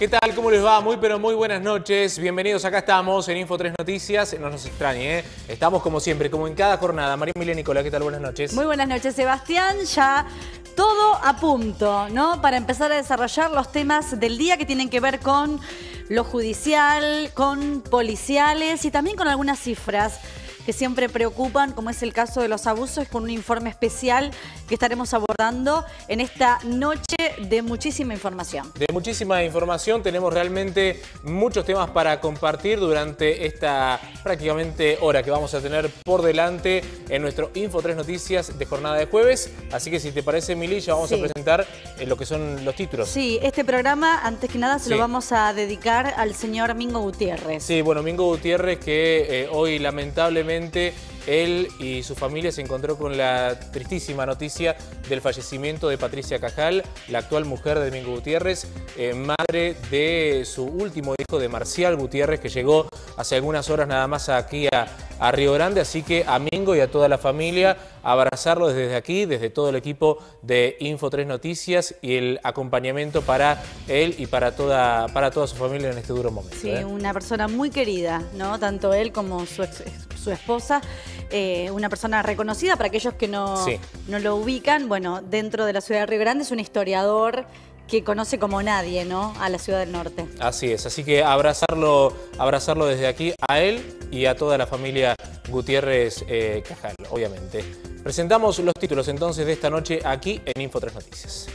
¿Qué tal? ¿Cómo les va? Muy pero muy buenas noches. Bienvenidos, acá estamos en Info 3 Noticias. No nos extrañe, ¿eh? Estamos como siempre, como en cada jornada. María Emilia Nicola, ¿qué tal? Buenas noches. Muy buenas noches, Sebastián. Ya todo a punto, ¿no? Para empezar a desarrollar los temas del día que tienen que ver con lo judicial, con policiales y también con algunas cifras que siempre preocupan, como es el caso de los abusos, con un informe especial que estaremos abordando en esta noche de muchísima información. De muchísima información, tenemos realmente muchos temas para compartir durante esta prácticamente hora que vamos a tener por delante en nuestro Info 3 Noticias de jornada de jueves. Así que si te parece, Mili, ya vamos a presentar eh, lo que son los títulos. Sí, este programa, antes que nada, se lo vamos a dedicar al señor Mingo Gutiérrez. Sí, bueno, Mingo Gutiérrez que eh, hoy lamentablemente él y su familia se encontró con la tristísima noticia del fallecimiento de Patricia Cajal, la actual mujer de Domingo Gutiérrez, eh, madre de su último hijo de Marcial Gutiérrez, que llegó hace algunas horas nada más aquí a, a Río Grande. Así que a Mingo y a toda la familia, abrazarlo desde aquí, desde todo el equipo de Info 3 Noticias y el acompañamiento para él y para toda, para toda su familia en este duro momento. Sí, ¿eh? una persona muy querida, ¿no? Tanto él como su, su esposa. Eh, una persona reconocida para aquellos que no, no lo ubican. Bueno, dentro de la ciudad de Río Grande es un historiador que conoce como nadie, ¿no? A la ciudad del norte. Así es, así que abrazarlo, abrazarlo desde aquí a él y a toda la familia Gutiérrez eh, Cajal, obviamente. Presentamos los títulos entonces de esta noche aquí en Info 3 Noticias.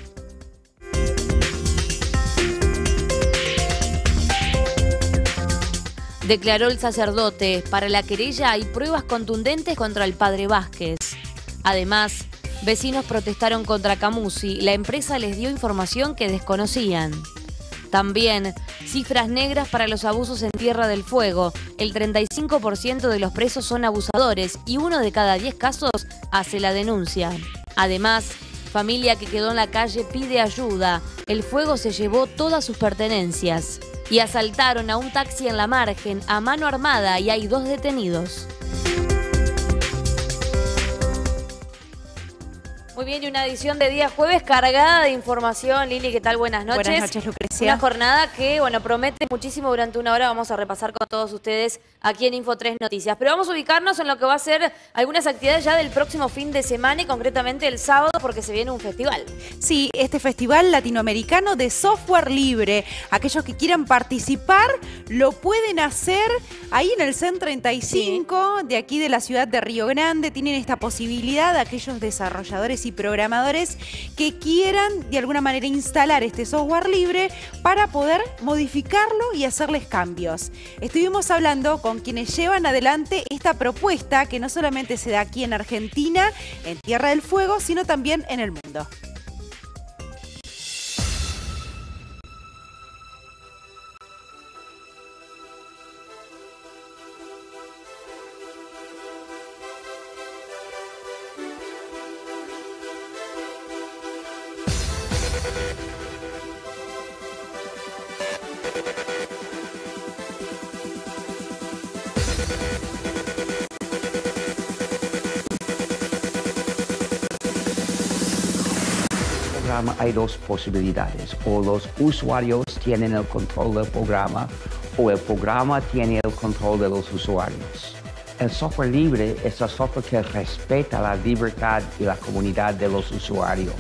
Declaró el sacerdote, para la querella hay pruebas contundentes contra el padre Vázquez. Además, Vecinos protestaron contra Camusi. La empresa les dio información que desconocían. También cifras negras para los abusos en Tierra del Fuego. El 35% de los presos son abusadores y uno de cada 10 casos hace la denuncia. Además, familia que quedó en la calle pide ayuda. El fuego se llevó todas sus pertenencias. Y asaltaron a un taxi en la margen a mano armada y hay dos detenidos. Muy bien, y una edición de día jueves cargada de información. Lili, ¿qué tal? Buenas noches. Buenas noches, Lucrecia. Una jornada que, bueno, promete muchísimo durante una hora. Vamos a repasar con todos ustedes aquí en Info 3 Noticias. Pero vamos a ubicarnos en lo que va a ser algunas actividades ya del próximo fin de semana y concretamente el sábado porque se viene un festival. Sí, este festival latinoamericano de software libre. Aquellos que quieran participar lo pueden hacer ahí en el CEN 35 de aquí de la ciudad de Río Grande. Tienen esta posibilidad aquellos desarrolladores y programadores que quieran de alguna manera instalar este software libre para poder modificarlo y hacerles cambios. Estuvimos hablando con quienes llevan adelante esta propuesta que no solamente se da aquí en Argentina, en Tierra del Fuego, sino también en el mundo. Hay dos posibilidades. O los usuarios tienen el control del programa o el programa tiene el control de los usuarios. El software libre es el software que respeta la libertad y la comunidad de los usuarios.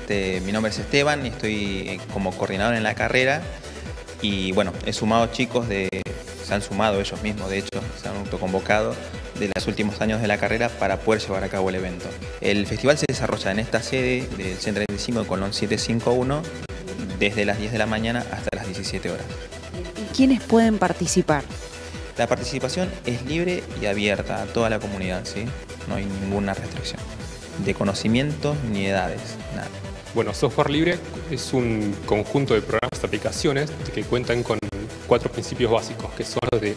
Este, mi nombre es Esteban estoy eh, como coordinador en la carrera y bueno, he sumado chicos de, se han sumado ellos mismos, de hecho, se han autoconvocado de los últimos años de la carrera para poder llevar a cabo el evento. El festival se desarrolla en esta sede del Centro 35 Colón 751 desde las 10 de la mañana hasta las 17 horas. ¿Quiénes pueden participar? La participación es libre y abierta a toda la comunidad, ¿sí? no hay ninguna restricción de conocimientos ni edades, nada. Bueno, software libre es un conjunto de programas y aplicaciones que cuentan con cuatro principios básicos, que son los de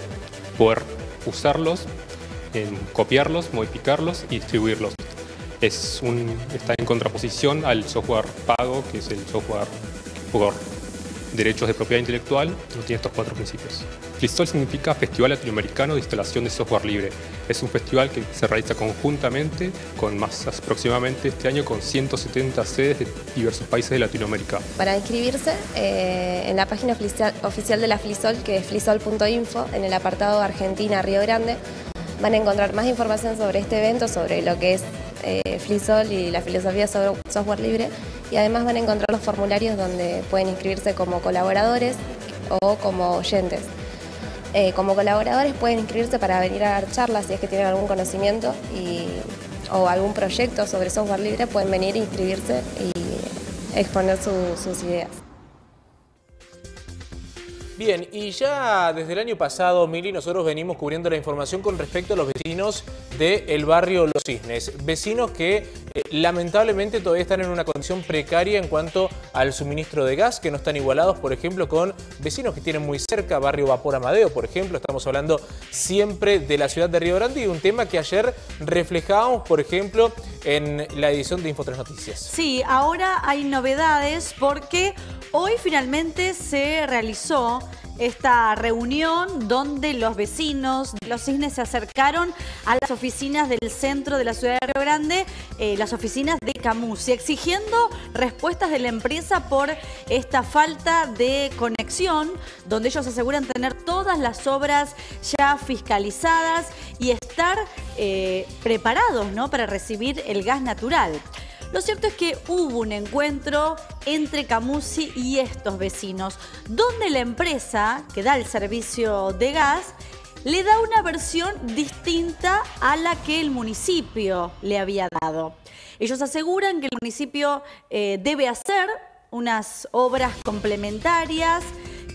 poder usarlos, en copiarlos, modificarlos y distribuirlos. Es un, está en contraposición al software pago, que es el software por derechos de propiedad intelectual, no tiene estos cuatro principios. FLISOL significa Festival Latinoamericano de Instalación de Software Libre. Es un festival que se realiza conjuntamente con más aproximadamente este año con 170 sedes de diversos países de Latinoamérica. Para inscribirse eh, en la página oficial de la FLISOL, que es flisol.info, en el apartado Argentina Río Grande, van a encontrar más información sobre este evento, sobre lo que es eh, FLISOL y la filosofía sobre software libre y además van a encontrar los formularios donde pueden inscribirse como colaboradores o como oyentes. Eh, como colaboradores pueden inscribirse para venir a dar charlas si es que tienen algún conocimiento o algún proyecto sobre software libre, pueden venir a inscribirse y exponer sus ideas. Bien, y ya desde el año pasado, Mili, nosotros venimos cubriendo la información con respecto a los vecinos del barrio Los Cisnes. Vecinos que eh, lamentablemente todavía están en una condición precaria en cuanto al suministro de gas, que no están igualados, por ejemplo, con vecinos que tienen muy cerca, barrio Vapor Amadeo, por ejemplo. Estamos hablando siempre de la ciudad de Río Grande y un tema que ayer reflejábamos, por ejemplo, en la edición de Info 3 Noticias. Sí, ahora hay novedades porque hoy finalmente se realizó esta reunión donde los vecinos Los Cisnes se acercaron a las oficinas del centro de la ciudad de Río Grande, eh, las oficinas de Camusi, exigiendo respuestas de la empresa por esta falta de conexión, donde ellos aseguran tener todas las obras ya fiscalizadas y estar eh, preparados ¿no? para recibir el gas natural. Lo cierto es que hubo un encuentro entre Camusi y estos vecinos, donde la empresa que da el servicio de gas le da una versión distinta a la que el municipio le había dado. Ellos aseguran que el municipio eh, debe hacer unas obras complementarias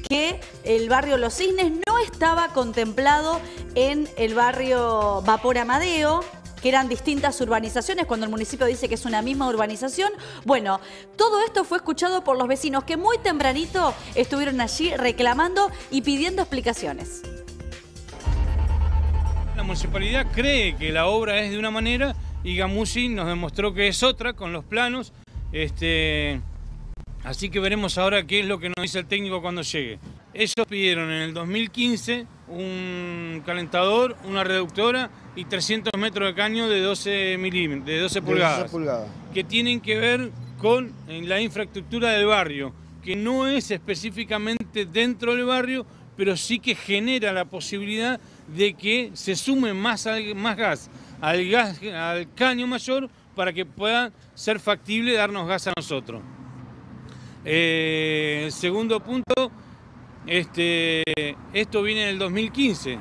que el barrio Los Cisnes no estaba contemplado en el barrio Vapor Amadeo, que eran distintas urbanizaciones, cuando el municipio dice que es una misma urbanización. Bueno, todo esto fue escuchado por los vecinos que muy tempranito estuvieron allí reclamando y pidiendo explicaciones. La municipalidad cree que la obra es de una manera y Gamusi nos demostró que es otra con los planos. Este, así que veremos ahora qué es lo que nos dice el técnico cuando llegue. Ellos pidieron en el 2015 un calentador, una reductora y 300 metros de caño de 12 milímetros, de 12 pulgadas, que tienen que ver con la infraestructura del barrio, que no es específicamente dentro del barrio, pero sí que genera la posibilidad de que se sume más, más gas al, gas al caño mayor para que pueda ser factible darnos gas a nosotros. Eh, segundo punto, este, esto viene en el 2015.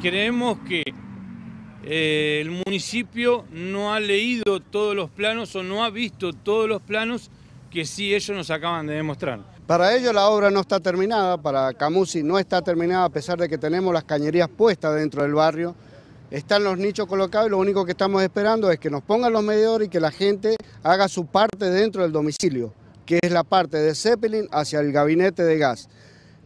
Creemos que eh, el municipio no ha leído todos los planos o no ha visto todos los planos que sí ellos nos acaban de demostrar. Para ellos la obra no está terminada, para Camusi no está terminada a pesar de que tenemos las cañerías puestas dentro del barrio. Están los nichos colocados y lo único que estamos esperando es que nos pongan los medidores y que la gente haga su parte dentro del domicilio, que es la parte de Zeppelin hacia el gabinete de gas.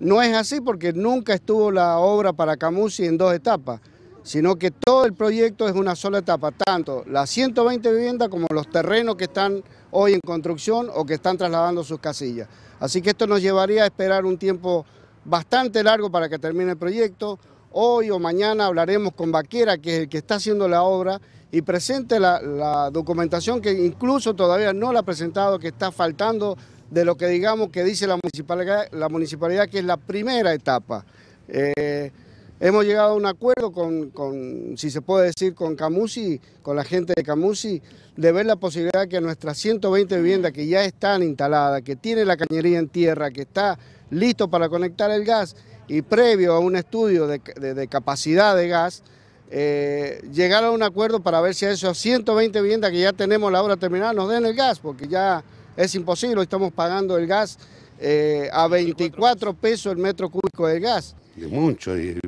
No es así porque nunca estuvo la obra para Camusi en dos etapas, sino que todo el proyecto es una sola etapa, tanto las 120 viviendas como los terrenos que están hoy en construcción o que están trasladando sus casillas. Así que esto nos llevaría a esperar un tiempo bastante largo para que termine el proyecto. Hoy o mañana hablaremos con Vaquera, que es el que está haciendo la obra, y presente la, la documentación que incluso todavía no la ha presentado, que está faltando de lo que digamos que dice la municipalidad, la municipalidad que es la primera etapa. Eh, hemos llegado a un acuerdo con, si se puede decir, con Camusi, con la gente de Camusi, de ver la posibilidad que nuestras 120 viviendas que ya están instaladas, que tiene la cañería en tierra, que está listo para conectar el gas y previo a un estudio de, capacidad de gas, eh, llegar a un acuerdo para ver si a esas 120 viviendas que ya tenemos la obra terminada nos den el gas, porque ya es imposible, estamos pagando el gas eh, a 24 pesos el metro cúbico de gas. De mucho, y,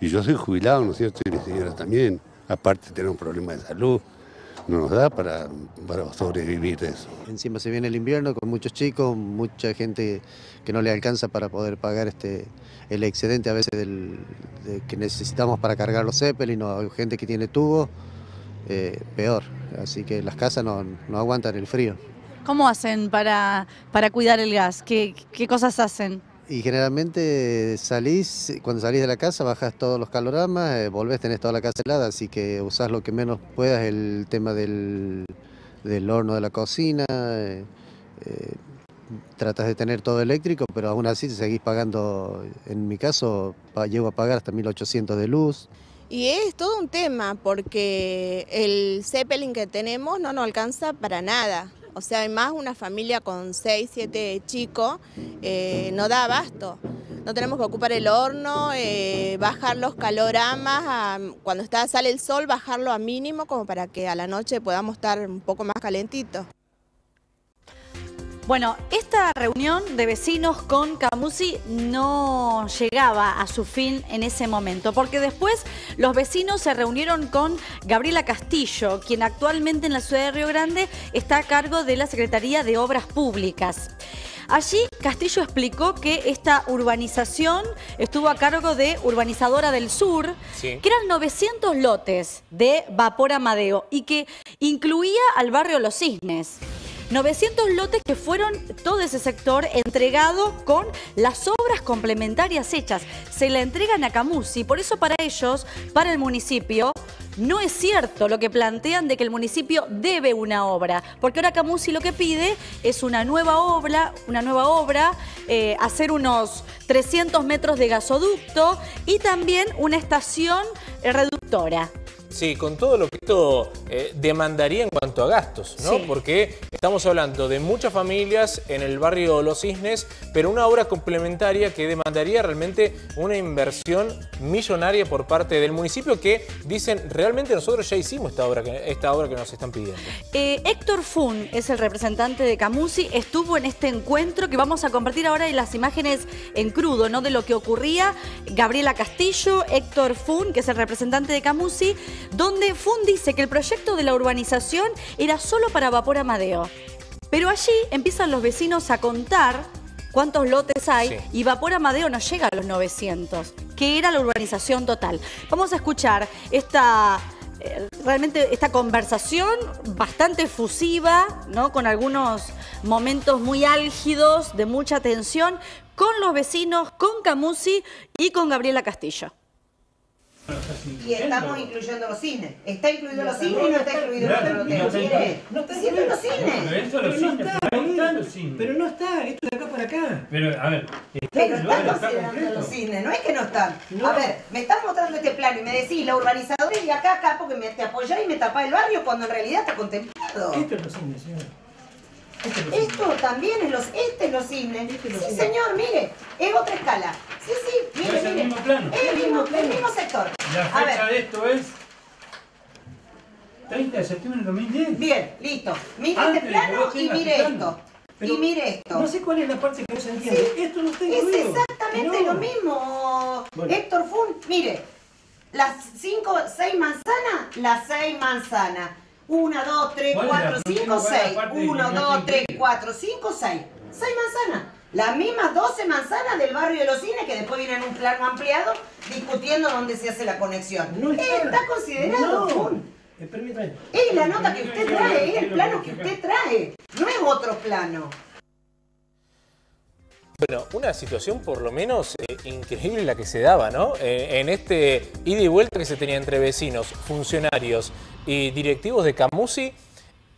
yo soy jubilado, ¿no es cierto? Y mi señora también, aparte tenemos problemas de salud, no nos da para, para sobrevivir eso. Encima se viene el invierno con muchos chicos, mucha gente que no le alcanza para poder pagar este el excedente a veces del, que necesitamos para cargar los Zeppelin, o hay gente que tiene tubos, eh, peor. Así que las casas no, no aguantan el frío. ¿Cómo hacen para, para cuidar el gas? ¿Qué, qué cosas hacen? Y generalmente salís, cuando salís de la casa bajas todos los caloramas, eh, volvés, tenés toda la casa helada, así que usás lo que menos puedas, el tema del, del horno de la cocina, eh, eh, tratas de tener todo eléctrico, pero aún así seguís pagando, en mi caso, pa- llego a pagar hasta 1800 de luz. Y es todo un tema porque el Zeppelin que tenemos no nos alcanza para nada. O sea, además una familia con 6, 7 chicos eh, no da abasto. No tenemos que ocupar el horno, eh, bajar los caloramas, cuando está, sale el sol, bajarlo a mínimo como para que a la noche podamos estar un poco más calentitos. Bueno, esta reunión de vecinos con Camusi no llegaba a su fin en ese momento, porque después los vecinos se reunieron con Gabriela Castillo, quien actualmente en la ciudad de Río Grande está a cargo de la Secretaría de Obras Públicas. Allí Castillo explicó que esta urbanización estuvo a cargo de Urbanizadora del Sur, Sí. que eran 900 lotes de Vapor Amadeo y que incluía al barrio Los Cisnes. 900 lotes que fueron todo ese sector entregado con las obras complementarias hechas. Se la entregan a Camusi, por eso para ellos, para el municipio, no es cierto lo que plantean de que el municipio debe una obra, porque ahora Camusi lo que pide es una nueva obra, una nueva obra, eh, hacer unos 300 metros de gasoducto y también una estación reductora. Sí, con todo lo que esto eh, demandaría en cuanto a gastos, ¿no? Sí. Porque estamos hablando de muchas familias en el barrio Los Cisnes, pero una obra complementaria que demandaría realmente una inversión millonaria por parte del municipio que dicen, realmente nosotros ya hicimos esta obra que, esta obra que nos están pidiendo. Eh, Héctor Fun es el representante de Camusi, estuvo en este encuentro que vamos a compartir ahora en las imágenes en crudo, ¿no? De lo que ocurría. Gabriela Castillo, Héctor Fun, que es el representante de Camusi, donde Fun dice que el proyecto de la urbanización era solo para Vapor Amadeo. Pero allí empiezan los vecinos a contar cuántos lotes hay Sí. y Vapor Amadeo no llega a los 900, que era la urbanización total. Vamos a escuchar esta eh, realmente esta conversación bastante efusiva, ¿no? Con algunos momentos muy álgidos, de mucha tensión, con los vecinos, con Camusi y con Gabriela Castillo. Y estamos incluyendo los cines. Está incluido los cines y no está incluido los cines. Cines, pero ahí están los cines. Pero no está, esto de acá para acá. Pero, a ver, está Pero lugar, están está considerando los cines, no es que no están. A ver, me estás mostrando este plano y me decís, la urbanizadora y acá, acá, porque me, te apoyás y me tapás el barrio cuando en realidad está contemplado. Esto es los cines, señor. Esto también es los, este es los cines. Sí, señor, mire, es otra escala. Sí, sí, mire, Es el mismo plano. Es el mismo, el mismo sector. La fecha de esto es 30 de septiembre del 2010. Bien, listo. Mire Antes este de que plano y mire esto. Pero y mire esto. No sé cuál es la parte que no se entiende. Sí. Esto no está Es exactamente No. lo mismo, Bueno. Héctor Fun. Mire, las cinco, seis manzanas, las seis manzanas. Una, dos, tres, ¿Cuál es la- cuatro, no cinco, entiendo cuál es la seis. parte de que Uno, no dos, está tres, incluido? cuatro, cinco, seis. Seis manzanas. Las mismas 12 manzanas del barrio de los cines que después vienen en un plano ampliado discutiendo dónde se hace la conexión. No está. considerado, No. Fun. Eh, permítame. Es la nota que usted ¿Qué- trae, es el plano que usted trae. No es otro plano. Bueno, una situación por lo menos eh, increíble la que se daba, ¿no? Eh, en este ida y vuelta que se tenía entre vecinos, funcionarios y directivos de Camusi,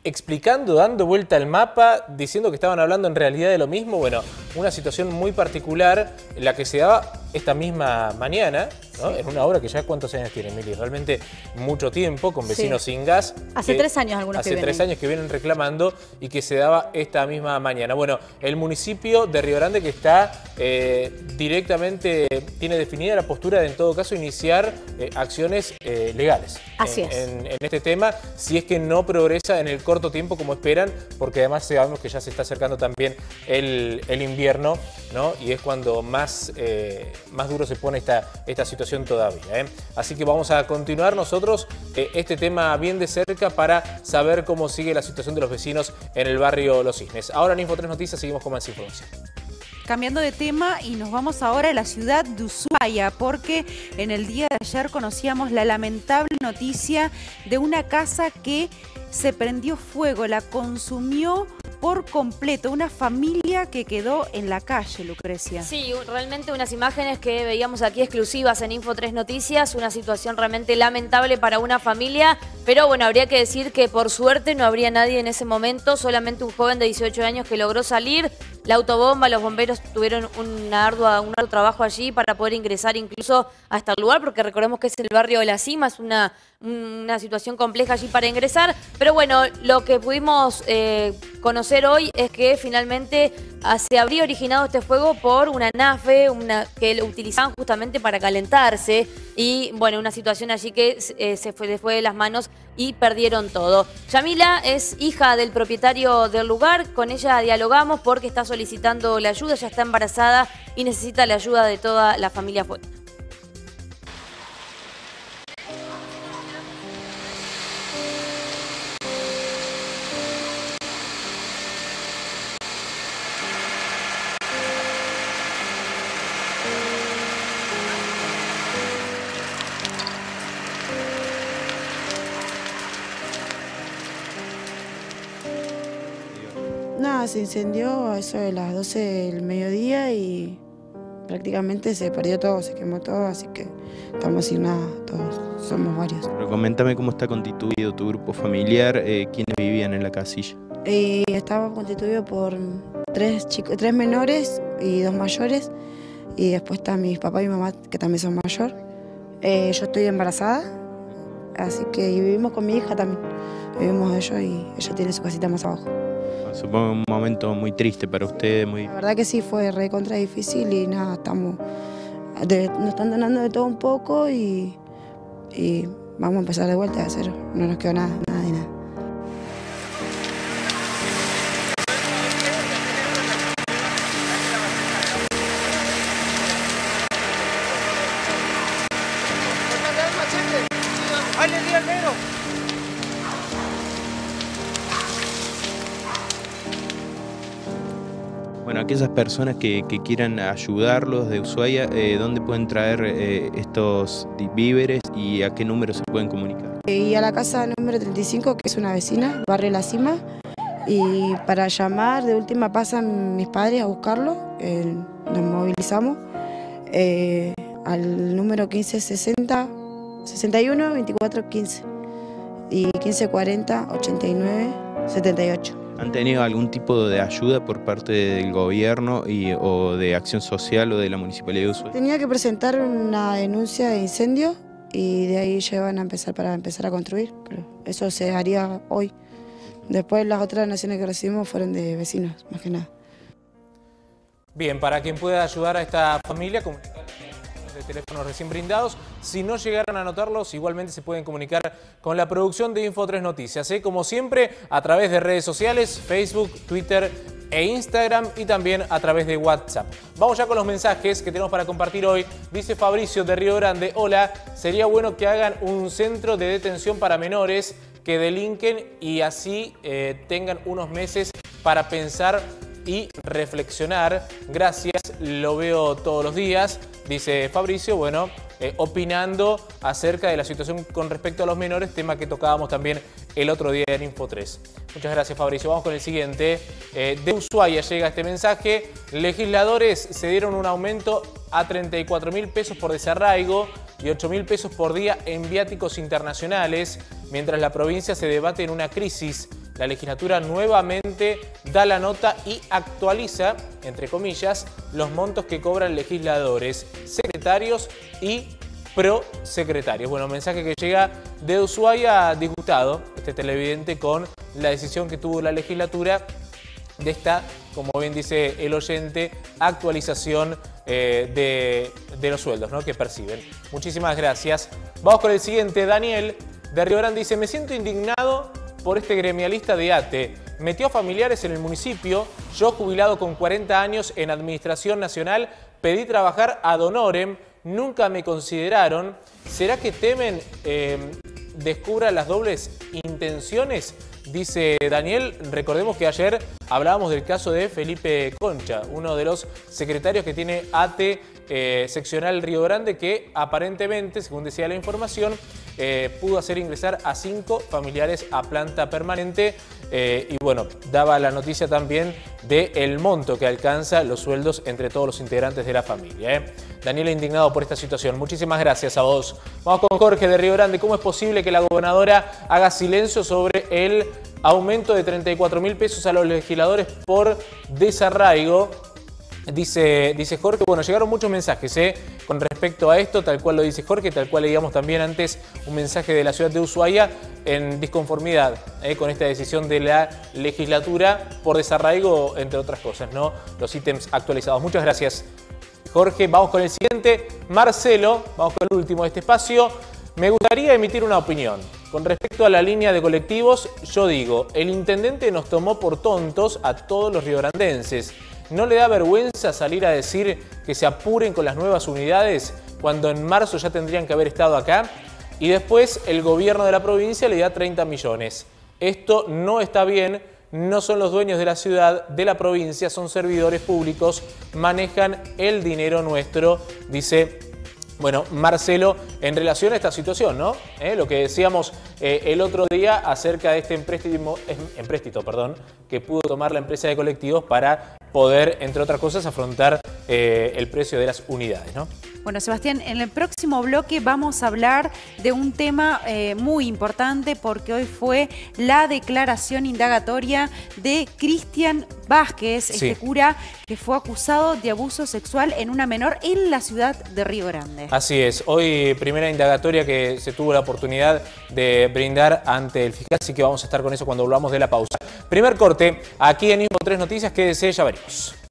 explicando, dando vuelta al mapa, diciendo que estaban hablando en realidad de lo mismo. Bueno, una situación muy particular, la que se daba esta misma mañana, ¿no? En una obra que ya cuántos años tiene, Mili, realmente mucho tiempo, con vecinos Sí. sin gas. Hace que- tres años algunos Hace que tres años que vienen reclamando y que se daba esta misma mañana. Bueno, el municipio de Río Grande que está eh, directamente, tiene definida la postura de en todo caso iniciar eh, acciones eh, legales. Así en, es. En, en este tema, si es que no progresa en el corto tiempo como esperan, porque además sabemos que ya se está acercando también el, el invierno, ¿no? Y es cuando más, más duro se pone esta, esta situación todavía. ¿eh? Así que vamos a continuar nosotros eh, este tema bien de cerca para saber cómo sigue la situación de los vecinos en el barrio Los Cisnes. Ahora en Info 3 Noticias seguimos con más información. Cambiando de tema y nos vamos ahora a la ciudad de Ushuaia porque en el día de ayer conocíamos la lamentable noticia de una casa que se prendió fuego, la consumió por completo. Una familia que quedó en la calle, Lucrecia. Sí, realmente unas imágenes que veíamos aquí exclusivas en Info 3 Noticias, una situación realmente lamentable para una familia, pero bueno, habría que decir que por suerte no habría nadie en ese momento, solamente un joven de 18 años que logró salir. La autobomba, los bomberos tuvieron un arduo, un arduo trabajo allí para poder ingresar incluso hasta el lugar, porque recordemos que es el barrio de la Cima, es una, una situación compleja allí para ingresar. Pero bueno, lo que pudimos eh, conocer hoy es que finalmente ah, se habría originado este fuego por una nafe que utilizaban justamente para calentarse y bueno, una situación allí que eh, se fue, fue de las manos y perdieron todo. Yamila es hija del propietario del lugar, con ella dialogamos porque está solicitando la ayuda, ya está embarazada y necesita la ayuda de toda la familia Nada, se incendió a eso de las 12 del mediodía y prácticamente se perdió todo, se quemó todo, así que estamos sin nada, todos, somos varios. Pero coméntame cómo está constituido tu grupo familiar, eh, quiénes vivían en la casilla. Y estaba constituido por tres, chicos, tres menores y dos mayores, y después está mi papá y mi mamá, que también son mayor. Eh, yo estoy embarazada, así que y vivimos con mi hija también, vivimos de ellos y ella tiene su casita más abajo. Supongo un momento muy triste para ustedes, muy... La verdad que sí, fue re contra difícil y nada, estamos, de- nos están donando de todo un poco y, y vamos a empezar de vuelta a cero, no nos quedó nada, aquellas personas que, quieran ayudarlos de Ushuaia, eh, ¿dónde pueden traer eh, estos víveres y a qué número se pueden comunicar? Y a la casa número 35, que es una vecina, barrio La Cima, y para llamar, de última pasan mis padres a buscarlo, eh, nos movilizamos eh, al número 1560 61 24 15 y 1540 89 78. ¿Han tenido algún tipo de ayuda por parte del gobierno y, o de acción social o de la municipalidad de Ushuaia? Tenía que presentar una denuncia de incendio y de ahí ya van a empezar para empezar a construir. creo. Eso se haría hoy. Después las otras donaciones que recibimos fueron de vecinos, más que nada. Bien, para quien pueda ayudar a esta familia, comunicar teléfonos recién brindados. Si no llegaron a anotarlos, igualmente se pueden comunicar con la producción de Info 3 Noticias. ¿eh? Como siempre, a través de redes sociales, Facebook, Twitter e Instagram y también a través de WhatsApp. Vamos ya con los mensajes que tenemos para compartir hoy. Dice Fabricio de Río Grande, hola, sería bueno que hagan un centro de detención para menores que delinquen y así eh, tengan unos meses para pensar y reflexionar. Gracias, lo veo todos los días, dice Fabricio, bueno, eh, opinando acerca de la situación con respecto a los menores, tema que tocábamos también el otro día en Info 3. Muchas gracias Fabricio. Vamos con el siguiente. Eh, de Ushuaia llega este mensaje. Legisladores se dieron un aumento a 34 mil pesos por desarraigo y 8 mil pesos por día en viáticos internacionales, mientras la provincia se debate en una crisis. La legislatura nuevamente da la nota y actualiza, entre comillas, los montos que cobran legisladores, secretarios y prosecretarios. Bueno, mensaje que llega de Ushuaia disgustado, este televidente, con la decisión que tuvo la legislatura de esta, como bien dice el oyente, actualización eh, de, de los sueldos ¿no? que perciben. Muchísimas gracias. Vamos con el siguiente. Daniel de Río Grande dice, me siento indignado por este gremialista de ATE. Metió a familiares en el municipio. Yo, jubilado con 40 años en Administración Nacional, pedí trabajar ad honorem. Nunca me consideraron. ¿Será que temen eh, descubra las dobles intenciones? Dice Daniel, recordemos que ayer hablábamos del caso de Felipe Concha, uno de los secretarios que tiene ATE eh, seccional Río Grande, que aparentemente, según decía la información, eh, pudo hacer ingresar a cinco familiares a planta permanente eh, y bueno, daba la noticia también del monto que alcanza los sueldos entre todos los integrantes de la familia. ¿eh? Daniela indignado por esta situación. Muchísimas gracias a vos. Vamos con Jorge de Río Grande. ¿Cómo es posible que la gobernadora haga silencio sobre el aumento de 34 mil pesos a los legisladores por desarraigo? Dice, dice Jorge, bueno, llegaron muchos mensajes ¿eh? con respecto a esto, tal cual lo dice Jorge, tal cual leíamos también antes un mensaje de la ciudad de Ushuaia en disconformidad ¿eh? con esta decisión de la legislatura por desarraigo, entre otras cosas, ¿no? Los ítems actualizados. Muchas gracias, Jorge. Vamos con el siguiente. Marcelo, vamos con el último de este espacio. Me gustaría emitir una opinión. Con respecto a la línea de colectivos, yo digo, el intendente nos tomó por tontos a todos los riograndenses. ¿No le da vergüenza salir a decir que se apuren con las nuevas unidades cuando en marzo ya tendrían que haber estado acá? Y después el gobierno de la provincia le da 30 millones. Esto no está bien, no son los dueños de la ciudad, de la provincia, son servidores públicos, manejan el dinero nuestro, dice bueno, Marcelo, en relación a esta situación, ¿no? Eh, Lo que decíamos eh, el otro día acerca de este empréstito, empréstito perdón, que pudo tomar la empresa de colectivos para poder, entre otras cosas, afrontar eh, el precio de las unidades, ¿no? Bueno, Sebastián, en el próximo bloque vamos a hablar de un tema eh, muy importante porque hoy fue la declaración indagatoria de Cristian Vázquez, Sí. este cura que fue acusado de abuso sexual en una menor en la ciudad de Río Grande. Así es, hoy primera indagatoria que se tuvo la oportunidad de brindar ante el fiscal, así que vamos a estar con eso cuando volvamos de la pausa. Primer corte, aquí en Info 3 Noticias, quédese, ya veremos.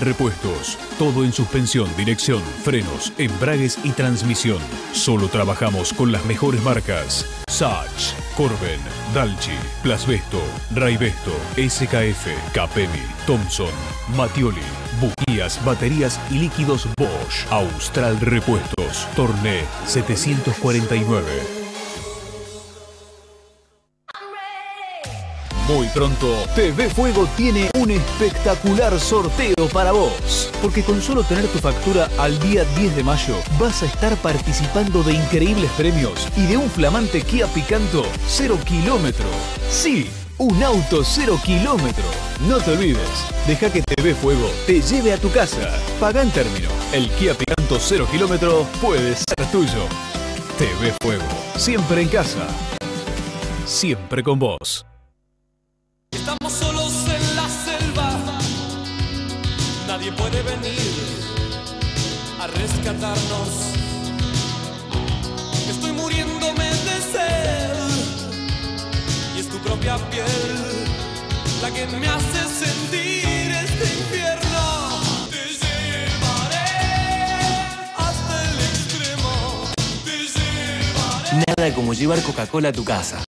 Repuestos. Todo en suspensión, dirección, frenos, embragues y transmisión. Solo trabajamos con las mejores marcas. Sach, Corben, Dalchi, Plasvesto, Raivesto, SKF, Capemi, Thompson, Matioli. Bujías, baterías y líquidos Bosch. Austral Repuestos. Torné 749. Muy pronto, TV Fuego tiene un espectacular sorteo para vos. Porque con solo tener tu factura al día 10 de mayo, vas a estar participando de increíbles premios y de un flamante Kia Picanto 0 kilómetro. Sí, un auto 0 kilómetro. No te olvides, deja que TV Fuego te lleve a tu casa. Paga en término. El Kia Picanto 0 kilómetro puede ser tuyo. TV Fuego, siempre en casa. Siempre con vos. Nadie puede venir a rescatarnos. Estoy muriéndome de sed y es tu propia piel la que me hace sentir este infierno. Nada como llevar Coca-Cola a tu casa.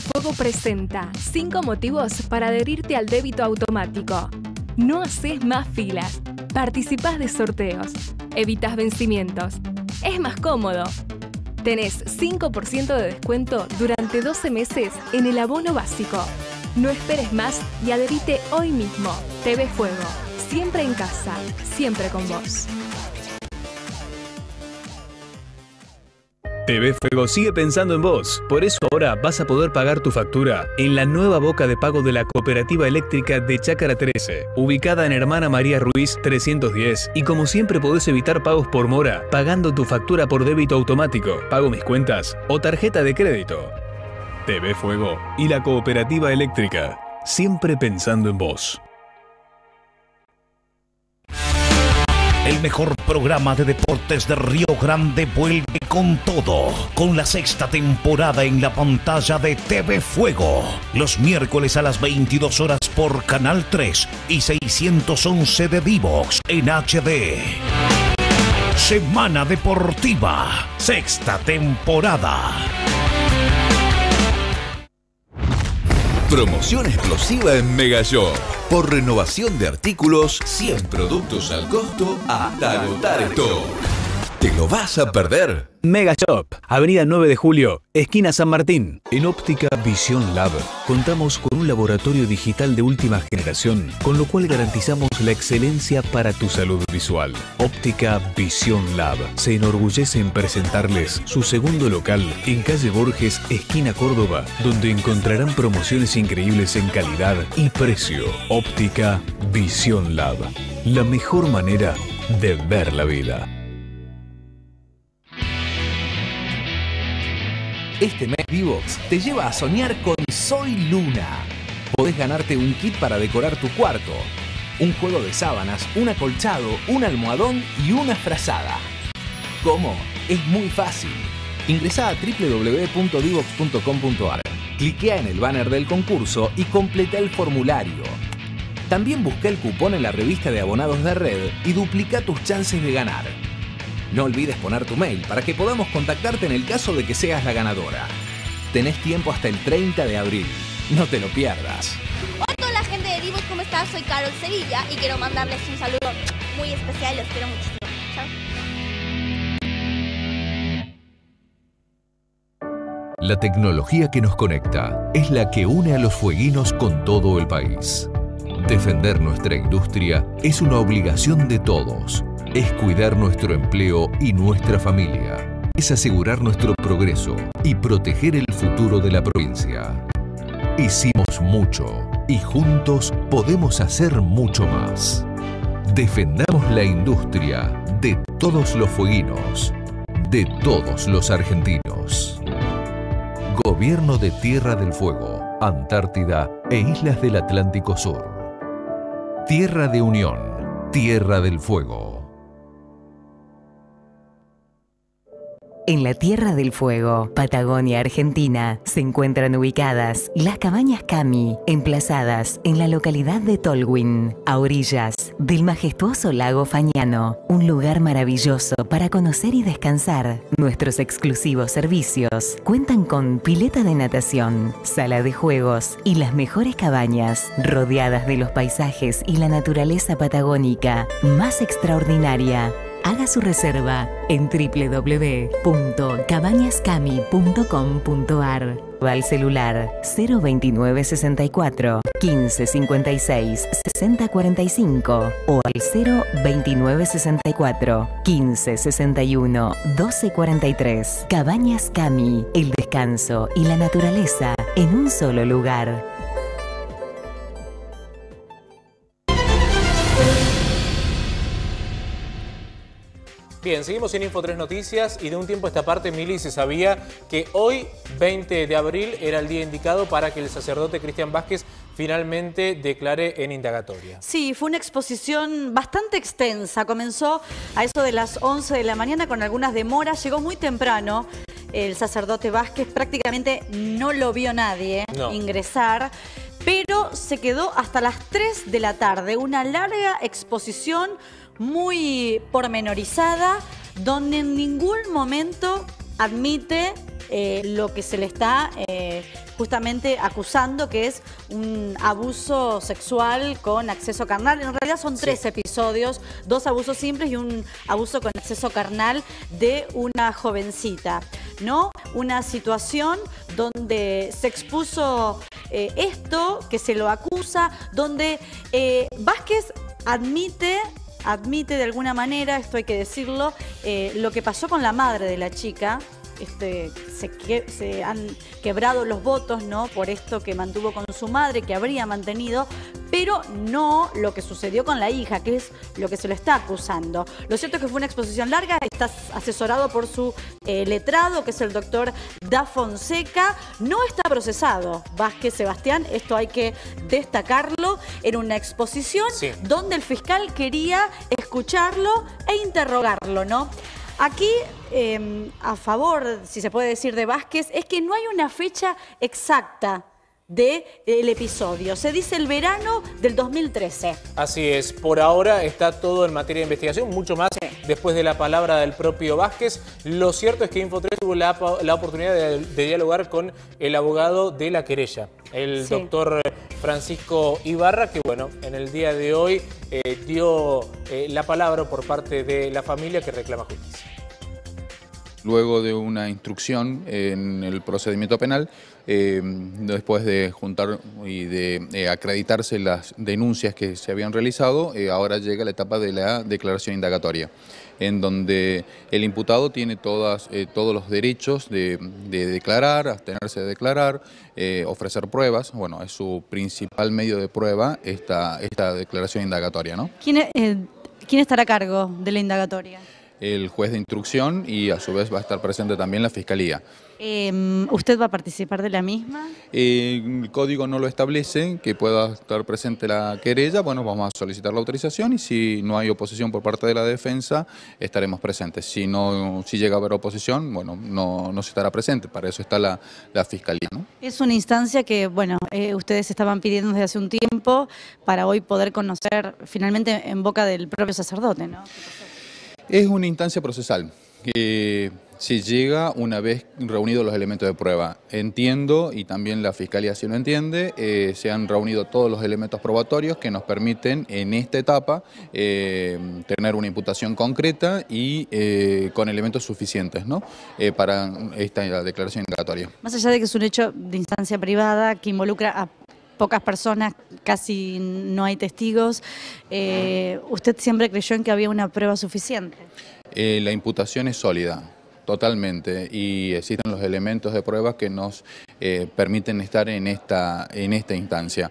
Fuego presenta 5 motivos para adherirte al débito automático. No haces más filas, participás de sorteos, evitas vencimientos. Es más cómodo. Tenés 5% de descuento durante 12 meses en el abono básico. No esperes más y adherite hoy mismo. TV Fuego, siempre en casa, siempre con vos. TV Fuego sigue pensando en vos. Por eso ahora vas a poder pagar tu factura en la nueva boca de pago de la Cooperativa Eléctrica de Chácara 13, ubicada en Hermana María Ruiz 310. Y como siempre podés evitar pagos por mora, pagando tu factura por débito automático, pago mis cuentas o tarjeta de crédito. TV Fuego y la Cooperativa Eléctrica, siempre pensando en vos. El mejor programa de deportes de Río Grande vuelve con todo, con la sexta temporada en la pantalla de TV Fuego. Los miércoles a las 22 horas por Canal 3 y 611 de Divox en HD. Semana Deportiva, sexta temporada. Promoción explosiva en Megashop. Por renovación de artículos, 100 productos al costo hasta agotar stock. ¿Te lo vas a perder? Mega Shop, Avenida 9 de Julio, esquina San Martín. En Óptica Visión Lab contamos con un laboratorio digital de última generación, con lo cual garantizamos la excelencia para tu salud visual. Óptica Visión Lab se enorgullece en presentarles su segundo local en calle Borges, esquina Córdoba, donde encontrarán promociones increíbles en calidad y precio. Óptica Visión Lab, la mejor manera de ver la vida. Este mes Vivox te lleva a soñar con Soy Luna. Podés ganarte un kit para decorar tu cuarto, un juego de sábanas, un acolchado, un almohadón y una frazada. ¿Cómo? Es muy fácil. Ingresá a www.divox.com.ar. Cliquea en el banner del concurso y completa el formulario. También busca el cupón en la revista de abonados de red y duplica tus chances de ganar. No olvides poner tu mail para que podamos contactarte en el caso de que seas la ganadora. Tenés tiempo hasta el 30 de abril. No te lo pierdas. Hola a toda la gente de Divos, ¿cómo estás? Soy Carol Sevilla y quiero mandarles un saludo muy especial. Los quiero muchísimo. Chao. La tecnología que nos conecta es la que une a los fueguinos con todo el país. Defender nuestra industria es una obligación de todos. Es cuidar nuestro empleo y nuestra familia. Es asegurar nuestro progreso y proteger el futuro de la provincia. Hicimos mucho y juntos podemos hacer mucho más. Defendamos la industria de todos los fueguinos, de todos los argentinos. Gobierno de Tierra del Fuego, Antártida e Islas del Atlántico Sur. Tierra de Unión, Tierra del Fuego. En la Tierra del Fuego, Patagonia, Argentina, se encuentran ubicadas las cabañas Cami, emplazadas en la localidad de Tolwyn, a orillas del majestuoso lago Fañano, un lugar maravilloso para conocer y descansar. Nuestros exclusivos servicios cuentan con pileta de natación, sala de juegos y las mejores cabañas, rodeadas de los paisajes y la naturaleza patagónica más extraordinaria. Haga su reserva en www.cabañascami.com.ar o al celular 02964 1556 6045 o al 02964 1561 1243. Cabañas Cami, el descanso y la naturaleza en un solo lugar. Bien, seguimos en Info 3 Noticias y de un tiempo a esta parte, Mili, se sabía que hoy, 20 de abril, era el día indicado para que el sacerdote Cristian Vázquez finalmente declare en indagatoria. Sí, fue una exposición bastante extensa. Comenzó a eso de las 11 de la mañana con algunas demoras. Llegó muy temprano el sacerdote Vázquez. Prácticamente no lo vio nadie No. ingresar. Pero se quedó hasta las 3 de la tarde. Una larga exposición muy pormenorizada donde en ningún momento admite eh, lo que se le está eh, justamente acusando, que es un abuso sexual con acceso carnal. En realidad son tres episodios, dos abusos simples y un abuso con acceso carnal de una jovencita, ¿no? Una situación donde se expuso eh, esto, que se lo acusa, donde Vázquez admite admite de alguna manera, esto hay que decirlo, eh, lo que pasó con la madre de la chica. Este, se, que- se han quebrado los votos ¿no? por esto que mantuvo con su madre, que habría mantenido, pero no lo que sucedió con la hija, que es lo que se lo está acusando. Lo cierto es que fue una exposición larga, está asesorado por su eh, letrado, que es el doctor Da Fonseca. No está procesado Vázquez Sebastián, esto hay que destacarlo, en una exposición Sí. donde el fiscal quería escucharlo e interrogarlo, ¿no? Aquí, eh, a favor, si se puede decir, de Vázquez, es que no hay una fecha exacta del episodio. Se dice el verano del 2013. Así es, por ahora está todo en materia de investigación, mucho más después de la palabra del propio Vázquez. Lo cierto es que Info3 tuvo la, la oportunidad de, de dialogar con el abogado de la querella. el Sí. doctor Francisco Ibarra, que bueno, en el día de hoy eh, dio eh, la palabra por parte de la familia que reclama justicia. luego de una instrucción en el procedimiento penal, eh, después de juntar y de eh, acreditarse las denuncias que se habían realizado, eh, ahora llega la etapa de la declaración indagatoria, en donde el imputado tiene todas, todos los derechos de, de declarar, abstenerse de declarar, ofrecer pruebas. Bueno, es su principal medio de prueba esta, esta declaración indagatoria, ¿no? ¿Quién, es- quién estará a cargo de la indagatoria? el juez de instrucción y a su vez va a estar presente también la fiscalía. Eh, ¿Usted va a participar de la misma? Eh, el código no lo establece, que pueda estar presente la querella, bueno, vamos a solicitar la autorización y si no hay oposición por parte de la defensa, estaremos presentes. Si no, si llega a haber oposición, bueno, no, no se estará presente, para eso está la, la fiscalía, ¿no? Es una instancia que, bueno, eh, ustedes estaban pidiendo desde hace un tiempo para hoy poder conocer finalmente en boca del propio sacerdote, ¿no? Es una instancia procesal que si llega una vez reunidos los elementos de prueba. Entiendo, y también la Fiscalía así lo entiende, eh, se han reunido todos los elementos probatorios que nos permiten en esta etapa eh, tener una imputación concreta y eh, con elementos suficientes ¿no? Para esta declaración indagatoria. Más allá de que es un hecho de instancia privada que involucra a pocas personas, casi no hay testigos, ¿usted siempre creyó en que había una prueba suficiente? La imputación es sólida, totalmente, y existen los elementos de prueba que nos eh, permiten estar en esta, en esta instancia.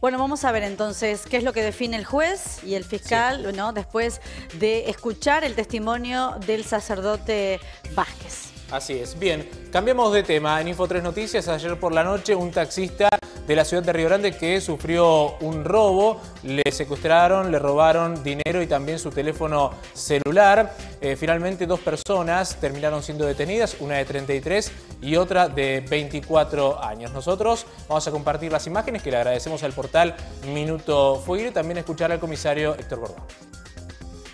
Bueno, vamos a ver entonces qué es lo que define el juez y el fiscal, ¿no? Después de escuchar el testimonio del sacerdote Vázquez. Así es. Bien, cambiamos de tema. En Info 3 Noticias, ayer por la noche, un taxista de la ciudad de Río Grande que sufrió un robo. Le secuestraron, le robaron dinero y también su teléfono celular. Eh, finalmente, dos personas terminaron siendo detenidas, una de 33 y otra de 24 años. Nosotros vamos a compartir las imágenes que le agradecemos al portal Minuto Fuego y también escuchar al comisario Héctor Bordón.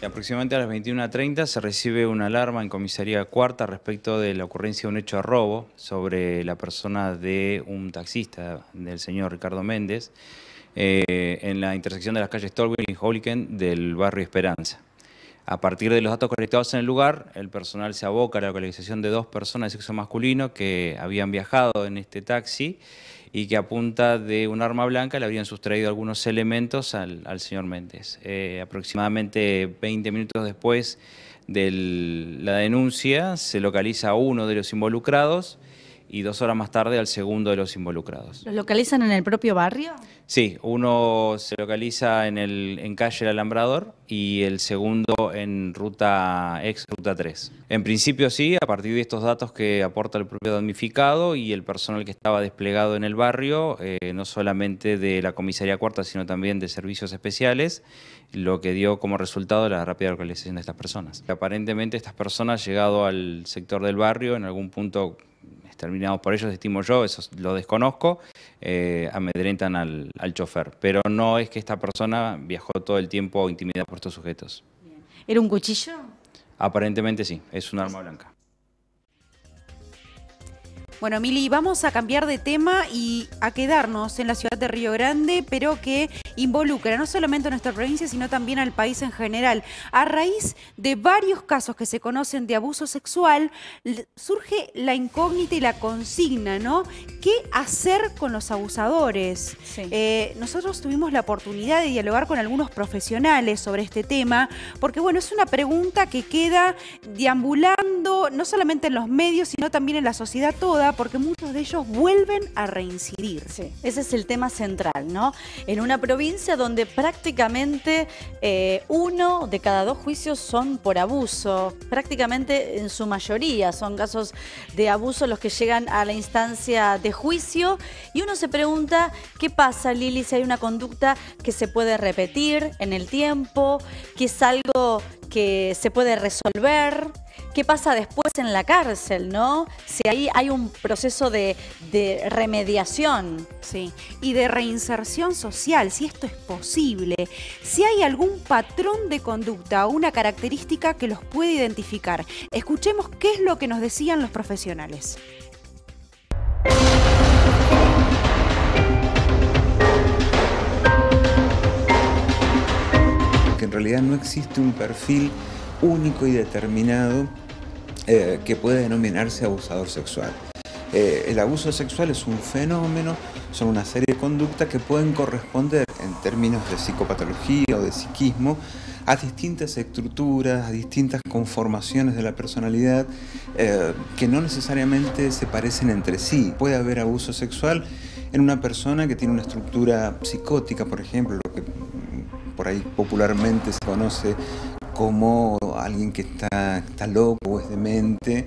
Aproximadamente a las 21.30 se recibe una alarma en comisaría cuarta respecto de la ocurrencia de un hecho de robo sobre la persona de un taxista, del señor Ricardo Méndez, eh, en la intersección de las calles Tolwyn y Holiken del barrio Esperanza. A partir de los datos colectados en el lugar, el personal se aboca a la localización de dos personas de sexo masculino que habían viajado en este taxi y que a punta de un arma blanca le habrían sustraído algunos elementos al, señor Méndez. Eh, aproximadamente 20 minutos después de la denuncia se localiza uno de los involucrados y dos horas más tarde al segundo de los involucrados. ¿Los localizan en el propio barrio? Sí, uno se localiza en, el, en calle El Alambrador y el segundo en ruta ex ruta 3. En principio sí, a partir de estos datos que aporta el propio damnificado y el personal que estaba desplegado en el barrio, eh, no solamente de la comisaría cuarta, sino también de servicios especiales, lo que dio como resultado la rápida localización de estas personas. Aparentemente estas personas llegado al sector del barrio en algún punto terminados por ellos, estimo yo, eso lo desconozco, eh, amedrentan al, al chofer. Pero no es que esta persona viajó todo el tiempo intimidada por estos sujetos. ¿Era un cuchillo? Aparentemente sí, es un arma blanca. Bueno, Mili, vamos a cambiar de tema y a quedarnos en la ciudad de Río Grande, pero que involucra no solamente a nuestra provincia, sino también al país en general. A raíz de varios casos que se conocen de abuso sexual, surge la incógnita y la consigna, ¿no? ¿Qué hacer con los abusadores? Eh, nosotros tuvimos la oportunidad de dialogar con algunos profesionales sobre este tema, porque bueno, es una pregunta que queda deambulando no solamente en los medios, sino también en la sociedad toda, porque muchos de ellos vuelven a reincidir. Ese es el tema central, ¿no? En una provincia donde prácticamente eh, uno de cada dos juicios son por abuso, prácticamente en su mayoría son casos de abuso los que llegan a la instancia de juicio y uno se pregunta qué pasa, Lili, si hay una conducta que se puede repetir en el tiempo, que es algo que se puede resolver qué pasa después en la cárcel, ¿no? Si ahí hay un proceso de, de, remediación. Y de reinserción social, si esto es posible, si hay algún patrón de conducta o una característica que los puede identificar. Escuchemos qué es lo que nos decían los profesionales. Que en realidad no existe un perfil único y determinado eh, que puede denominarse abusador sexual. Eh, el abuso sexual es un fenómeno, son una serie de conductas que pueden corresponder en términos de psicopatología o de psiquismo a distintas estructuras, a distintas conformaciones de la personalidad eh, que no necesariamente se parecen entre sí. Puede haber abuso sexual en una persona que tiene una estructura psicótica, por ejemplo, lo que por ahí popularmente se conoce como alguien que está, está loco o es demente,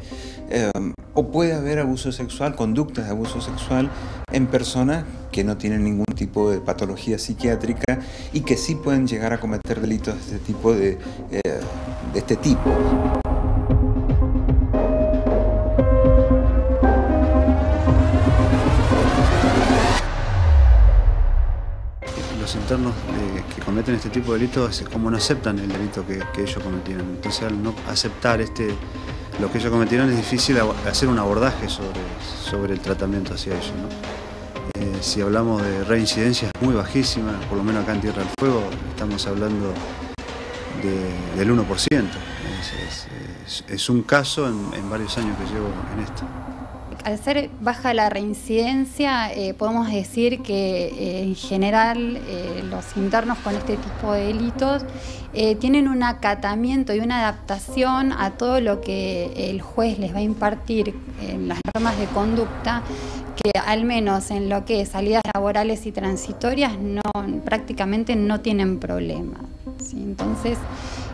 eh, o puede haber abuso sexual, conductas de abuso sexual en personas que no tienen ningún tipo de patología psiquiátrica y que sí pueden llegar a cometer delitos de este tipo de, eh, de este tipo. Que cometen este tipo de delitos es como no aceptan el delito que, ellos cometieron. Entonces al no aceptar este, lo que ellos cometieron es difícil hacer un abordaje sobre, sobre el tratamiento hacia ellos. Eh, si hablamos de reincidencia es muy bajísima, por lo menos acá en Tierra del Fuego estamos hablando de- del 1%. Es, es- un caso en varios años que llevo en esto. Al ser baja la reincidencia, eh, podemos decir que eh, en general eh, los internos con este tipo de delitos tienen un acatamiento y una adaptación a todo lo que el juez les va a impartir en las normas de conducta, que al menos en lo que es salidas laborales y transitorias no, prácticamente no tienen problema. ¿sí? Entonces,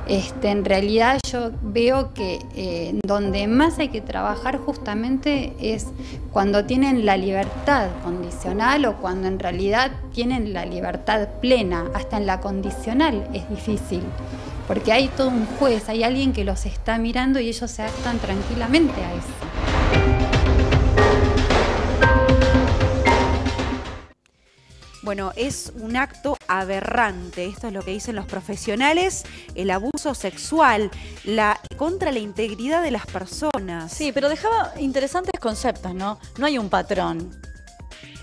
este, en realidad yo veo que eh, donde más hay que trabajar justamente es cuando tienen la libertad condicional o cuando en realidad tienen la libertad plena. Hasta en la condicional es difícil, porque hay todo un juez, hay alguien que los está mirando y ellos se adaptan tranquilamente a eso. Bueno, es un acto aberrante, esto es lo que dicen los profesionales, el abuso sexual, la contra la integridad de las personas. Sí, pero dejaba interesantes conceptos, ¿no? No hay un patrón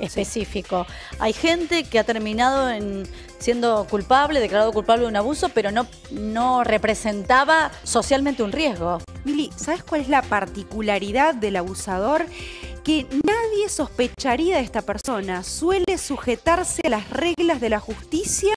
específico. Hay gente que ha terminado en siendo culpable, declarado culpable de un abuso, pero no, no representaba socialmente un riesgo. Mili, ¿sabes cuál es la particularidad del abusador? Que nadie sospecharía de esta persona. Suele sujetarse a las reglas de la justicia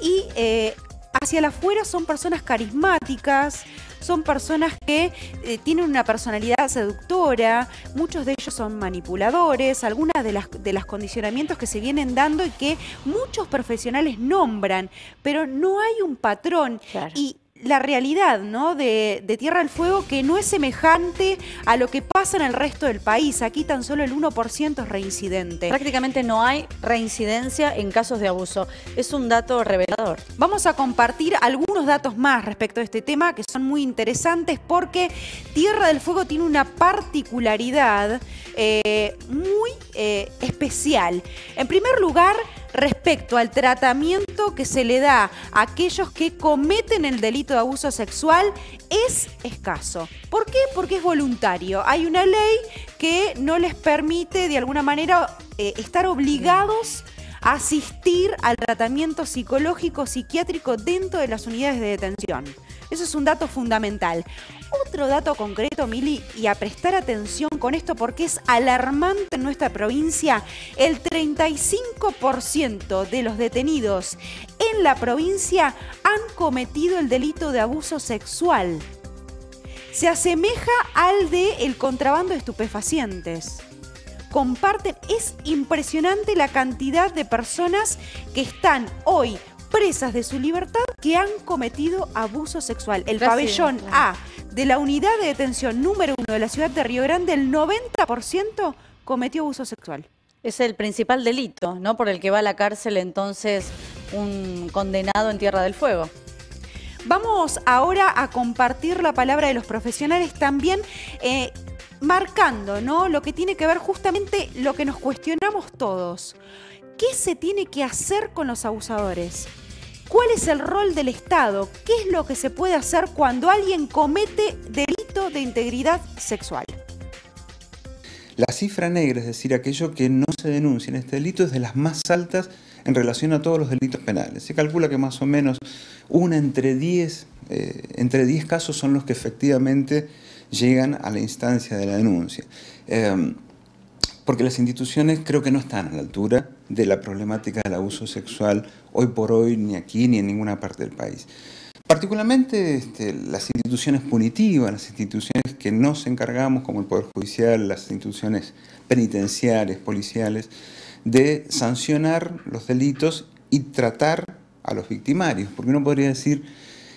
y eh, hacia afuera son personas carismáticas, son personas que eh, tienen una personalidad seductora, muchos de ellos son manipuladores, algunas de las, de los condicionamientos que se vienen dando y que muchos profesionales nombran, pero no hay un patrón. Y la realidad ¿no? de, de Tierra del Fuego que no es semejante a lo que pasa en el resto del país. Aquí tan solo el 1% es reincidente. Prácticamente no hay reincidencia en casos de abuso. Es un dato revelador. Vamos a compartir algunos datos más respecto a este tema que son muy interesantes porque Tierra del Fuego tiene una particularidad eh, muy eh, especial. En primer lugar, respecto al tratamiento que se le da a aquellos que cometen el delito de abuso sexual es escaso. ¿Por qué? Porque es voluntario. Hay una ley que no les permite de alguna manera eh, estar obligados a asistir al tratamiento psicológico psiquiátrico dentro de las unidades de detención. Eso es un dato fundamental. Otro dato concreto, Mili, y a prestar atención con esto porque es alarmante en nuestra provincia, el 35% de los detenidos en la provincia han cometido el delito de abuso sexual. Se asemeja al de el contrabando de estupefacientes comparten. Es impresionante la cantidad de personas que están hoy presas de su libertad que han cometido abuso sexual. El pabellón claro. A de la unidad de detención número uno de la ciudad de Río Grande, el 90% cometió abuso sexual. Es el principal delito, ¿no? Por el que va a la cárcel entonces un condenado en Tierra del Fuego. Vamos ahora a compartir la palabra de los profesionales también, eh, marcando ¿no? lo que tiene que ver justamente lo que nos cuestionamos todos. ¿Qué se tiene que hacer con los abusadores? ¿Cuál es el rol del Estado? ¿Qué es lo que se puede hacer cuando alguien comete delito de integridad sexual? La cifra negra, es decir, aquello que no se denuncia en este delito, es de las más altas en relación a todos los delitos penales. Se calcula que más o menos una entre 10, eh, entre 10 casos son los que efectivamente llegan a la instancia de la denuncia. Eh, porque las instituciones creo que no están a la altura de la problemática del abuso sexual hoy por hoy, ni aquí ni en ninguna parte del país. Particularmente este, las instituciones punitivas, las instituciones que nos encargamos, como el Poder Judicial, las instituciones penitenciarias, policiales, de sancionar los delitos y tratar a los victimarios. Porque uno podría decir,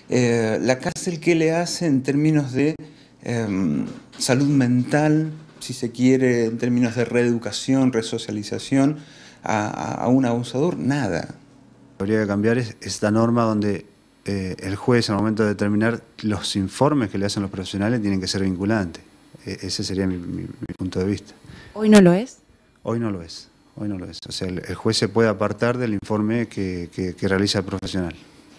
eh, la cárcel, ¿qué le hace en términos de em, salud mental, si se quiere, en términos de reeducación, resocialización a, a un abusador? Nada. Habría que cambiar es- esta norma donde eh, el juez al momento de determinar los informes que le hacen los profesionales tienen que ser vinculantes. E- ese sería mi, mi- mi punto de vista. ¿Hoy no lo es? Hoy no lo es, hoy no lo es. O sea, el, el juez se puede apartar del informe que, que- que realiza el profesional.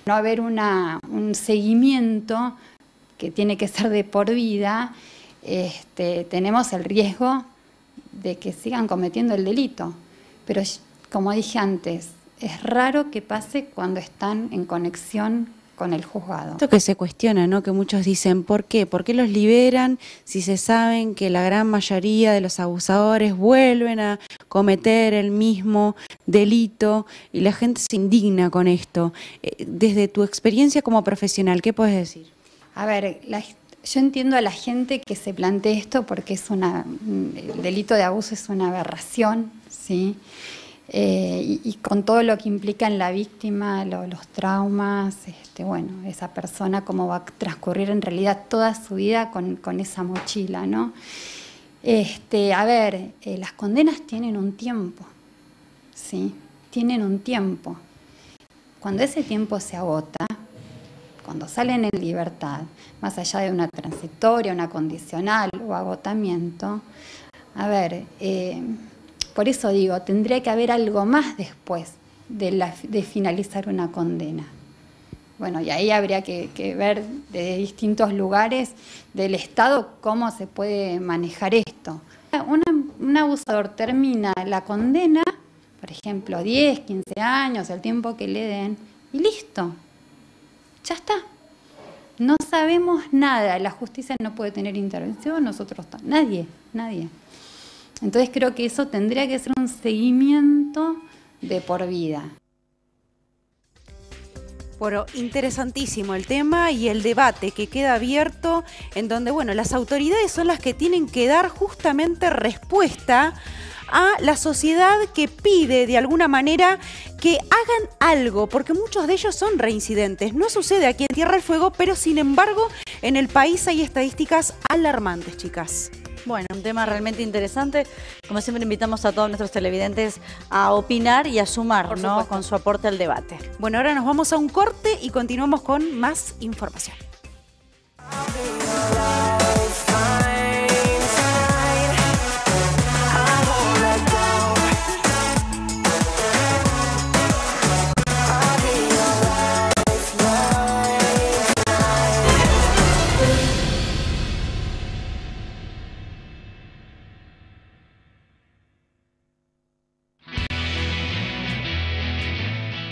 no haber una, un seguimiento que tiene que ser de por vida, este, tenemos el riesgo de que sigan cometiendo el delito. Pero como dije antes, es raro que pase cuando están en conexión con el juzgado. Esto que se cuestiona, ¿no? Que muchos dicen, ¿por qué? ¿Por qué los liberan si se saben que la gran mayoría de los abusadores vuelven a cometer el mismo delito y la gente se indigna con esto? Eh, Desde tu experiencia como profesional, ¿qué puedes decir? A ver, la- yo entiendo a la gente que se plantea esto porque es una, el delito de abuso es una aberración, ¿sí? Eh, y, con todo lo que implica en la víctima, lo- los traumas, este, bueno, esa persona cómo va a transcurrir en realidad toda su vida con, con esa mochila, ¿no? Este, a ver, eh, las condenas tienen un tiempo, ¿sí? Tienen un tiempo. Cuando ese tiempo se agota, cuando salen en libertad, más allá de una transitoria, una condicional o agotamiento, a ver, eh, por eso digo, tendría que haber algo más después de, finalizar una condena. Bueno, y ahí habría que, ver de distintos lugares del Estado cómo se puede manejar esto. Un abusador termina la condena, por ejemplo, 10, 15 años, el tiempo que le den, y listo, ya está. No sabemos nada, la justicia no puede tener intervención, nosotros, nadie, nadie. Entonces creo que eso tendría que ser un seguimiento de por vida. Bueno, interesantísimo el tema y el debate que queda abierto en donde, bueno, las autoridades son las que tienen que dar justamente respuesta a la sociedad que pide de alguna manera que hagan algo, porque muchos de ellos son reincidentes. No sucede aquí en Tierra del Fuego, pero sin embargo en el país hay estadísticas alarmantes, chicas. Bueno, un tema realmente interesante. Como siempre invitamos a todos nuestros televidentes a opinar y a sumar, ¿no? Con su aporte al debate. Bueno, ahora nos vamos a un corte y continuamos con más información.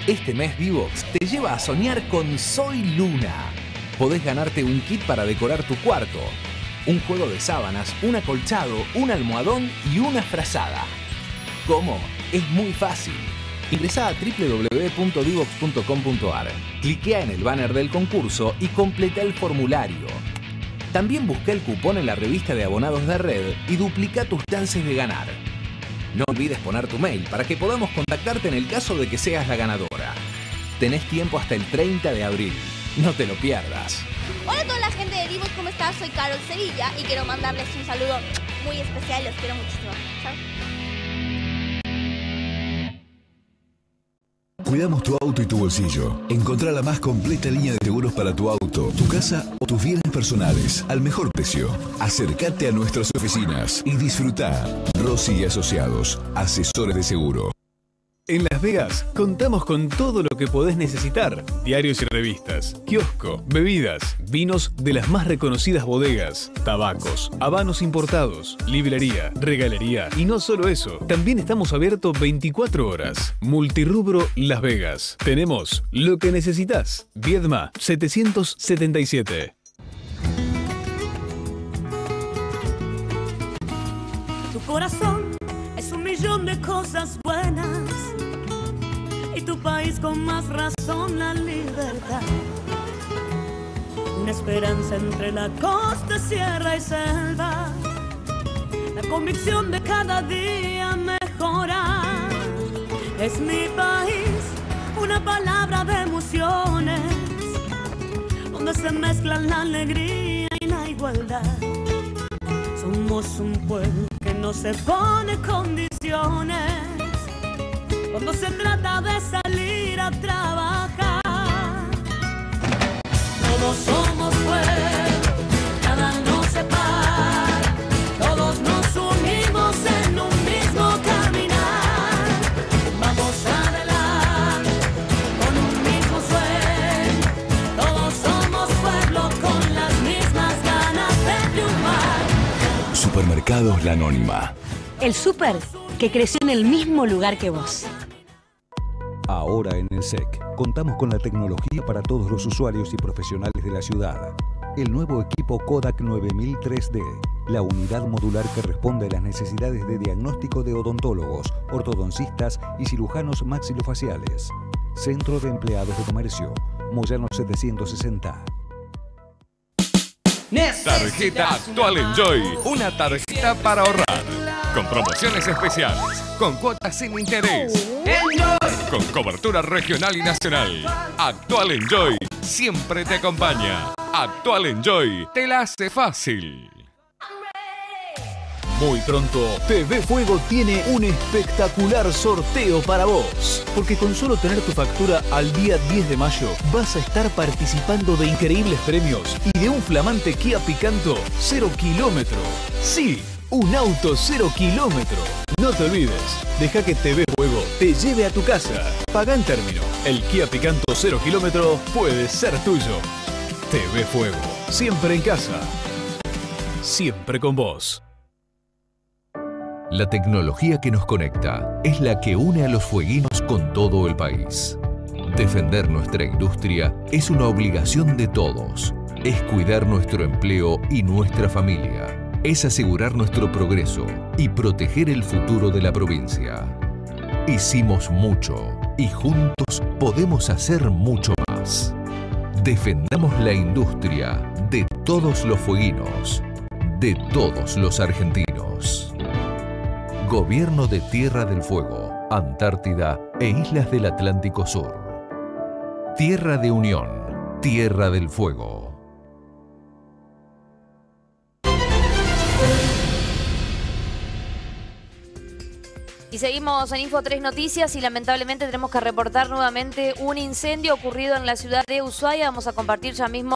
Este mes Vivox te lleva a soñar con Soy Luna. Podés ganarte un kit para decorar tu cuarto, un juego de sábanas, un acolchado, un almohadón y una frazada. ¿Cómo? Es muy fácil. Ingresa a www.divox.com.ar, cliquea en el banner del concurso y completa el formulario. También busca el cupón en la revista de abonados de red y duplica tus chances de ganar. No olvides poner tu mail para que podamos contactarte en el caso de que seas la ganadora. Tenés tiempo hasta el 30 de abril. No te lo pierdas. Hola a toda la gente de Divos, ¿cómo estás? Soy Carol Sevilla y quiero mandarles un saludo muy especial, los quiero muchísimo. Chao. Cuidamos tu auto y tu bolsillo. Encontrá la más completa línea de seguros para tu auto, tu casa o tus bienes personales al mejor precio. Acércate a nuestras oficinas y disfruta. Rossi y Asociados, asesores de seguro. En Las Vegas contamos con todo lo que podés necesitar. Diarios y revistas, kiosco, bebidas, vinos de las más reconocidas bodegas, tabacos, habanos importados, librería, regalería y no solo eso, también estamos abiertos 24 horas. Multirubro Las Vegas. Tenemos lo que necesitas. Viedma 777. Tu corazón es un millón de cosas buenas país con más razón la libertad. Una esperanza entre la costa, sierra y selva. La convicción de cada día mejorar. Es mi país, una palabra de emociones, donde se mezclan la alegría y la igualdad. Somos un pueblo que no se pone condiciones cuando se trata de salir a trabajar. Todos somos pueblo, nada nos separa, todos nos unimos en un mismo caminar. Vamos adelante con un mismo sueño, todos somos pueblo con las mismas ganas de triunfar. Supermercados La Anónima. El súper que creció en el mismo lugar que vos. Ahora en el SEC contamos con la tecnología para todos los usuarios y profesionales de la ciudad. El nuevo equipo Kodak 9000 3D, la unidad modular que responde a las necesidades de diagnóstico de odontólogos, ortodoncistas y cirujanos maxilofaciales. Centro de Empleados de Comercio, Moyano 760. Tarjeta Actual Enjoy, una tarjeta para ahorrar. Con promociones especiales, con cuotas sin interés. Con cobertura regional y nacional. Actual Enjoy siempre te acompaña. Actual Enjoy te la hace fácil. Muy pronto, TV Fuego tiene un espectacular sorteo para vos. Porque con solo tener tu factura al día 10 de mayo, vas a estar participando de increíbles premios y de un flamante Kia Picanto 0 kilómetro. Sí, un auto 0 kilómetro. No te olvides, deja que TV Fuego te lleve a tu casa. Paga en término. El Kia Picanto 0 kilómetro puede ser tuyo. TV Fuego, siempre en casa. Siempre con vos. La tecnología que nos conecta es la que une a los fueguinos con todo el país. Defender nuestra industria es una obligación de todos. Es cuidar nuestro empleo y nuestra familia. Es asegurar nuestro progreso y proteger el futuro de la provincia. Hicimos mucho y juntos podemos hacer mucho más. Defendamos la industria de todos los fueguinos, de todos los argentinos. Gobierno de Tierra del Fuego, Antártida e Islas del Atlántico Sur. Tierra de Unión, Tierra del Fuego. Seguimos en Info 3 Noticias y lamentablemente tenemos que reportar nuevamente un incendio ocurrido en la ciudad de Ushuaia. Vamos a compartir ya mismo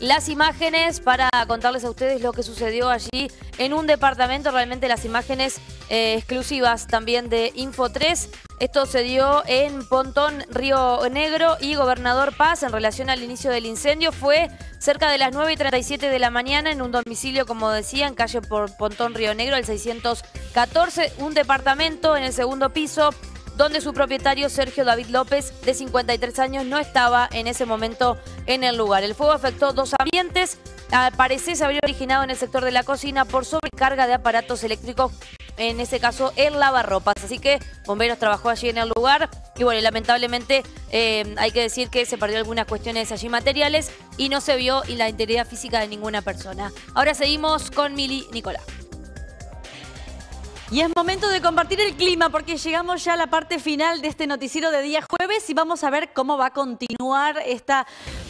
las imágenes para contarles a ustedes lo que sucedió allí en un departamento. Realmente las imágenes eh, exclusivas también de Info 3. Esto se dio en Pontón, Río Negro y Gobernador Paz en relación al inicio del incendio. Fue cerca de las 9 y 37 de la mañana en un domicilio, como decía, en calle por Pontón, Río Negro, el 614, un departamento en el segundo piso donde su propietario Sergio David López, de 53 años, no estaba en ese momento en el lugar. El fuego afectó dos ambientes. Al parecer se habría originado en el sector de la cocina por sobrecarga de aparatos eléctricos, en ese caso el lavarropas. Así que bomberos trabajó allí en el lugar y bueno, lamentablemente eh, hay que decir que se perdió algunas cuestiones allí materiales y no se vio la integridad física de ninguna persona. Ahora seguimos con Mili Nicolás. Y es momento de compartir el clima porque llegamos ya a la parte final de este noticiero de día jueves y vamos a ver cómo va a continuar esta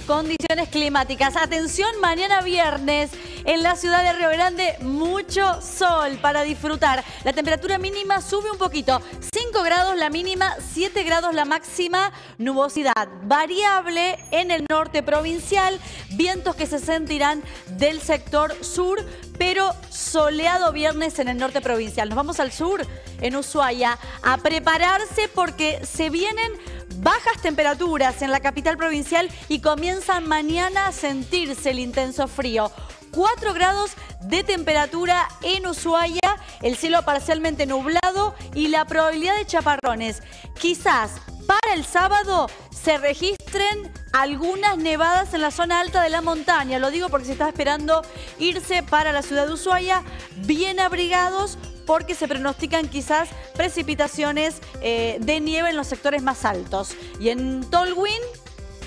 condiciones climáticas. Atención, mañana viernes en la ciudad de Río Grande, mucho sol para disfrutar. La temperatura mínima sube un poquito, 5 grados la mínima, 7 grados la máxima, nubosidad variable en el norte provincial, vientos que se sentirán del sector sur, pero soleado viernes en el norte provincial. Nos vamos al sur, en Ushuaia, a prepararse porque se vienen bajas temperaturas en la capital provincial y comienzan mañana a sentirse el intenso frío. 4 grados de temperatura en Ushuaia, el cielo parcialmente nublado y la probabilidad de chaparrones. Quizás para el sábado se registren algunas nevadas en la zona alta de la montaña. Lo digo porque se está esperando irse para la ciudad de Ushuaia bien abrigados porque se pronostican quizás precipitaciones eh, de nieve en los sectores más altos. Y en Tolwyn,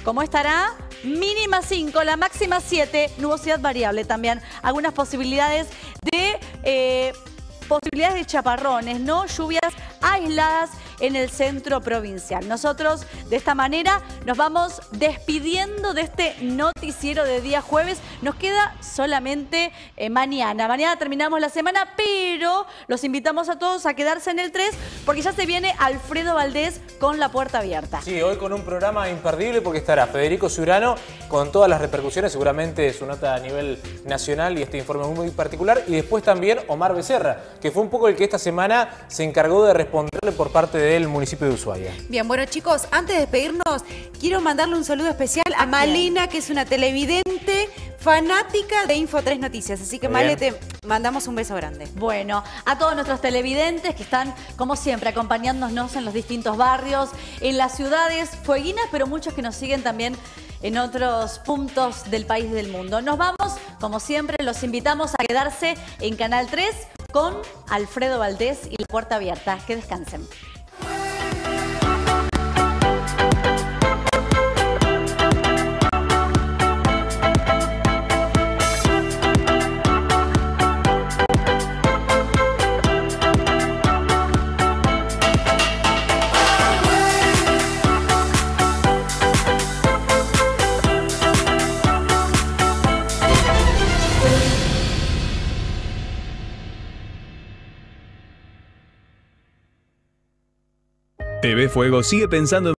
¿cómo estará? Mínima 5, la máxima 7, nubosidad variable también. Algunas posibilidades de... Eh, posibilidades de chaparrones, ¿no? Lluvias aisladas en el centro provincial. Nosotros de esta manera nos vamos despidiendo de este noticiero de día jueves. Nos queda solamente eh, mañana. Mañana terminamos la semana, pero los invitamos a todos a quedarse en el 3 porque ya se viene Alfredo Valdés con la puerta abierta. Sí, hoy con un programa imperdible porque estará Federico Ciurano con todas las repercusiones, seguramente su nota a nivel nacional y este informe muy particular. Y después también Omar Becerra, que fue un poco el que esta semana se encargó de responderle por parte del municipio de Ushuaia. Bien, bueno chicos, antes de despedirnos, quiero mandarle un saludo especial a Malena, que es una televidente fanática de Info 3 Noticias. Así que, Male, te mandamos un beso grande. Bueno, a todos nuestros televidentes que están, como siempre, acompañándonos en los distintos barrios, en las ciudades fueguinas, pero muchos que nos siguen también en otros puntos del país y del mundo. Nos vamos, como siempre, los invitamos a quedarse en Canal 3 con Alfredo Valdés y La Puerta Abierta. Que descansen. TV Fuego sigue pensando en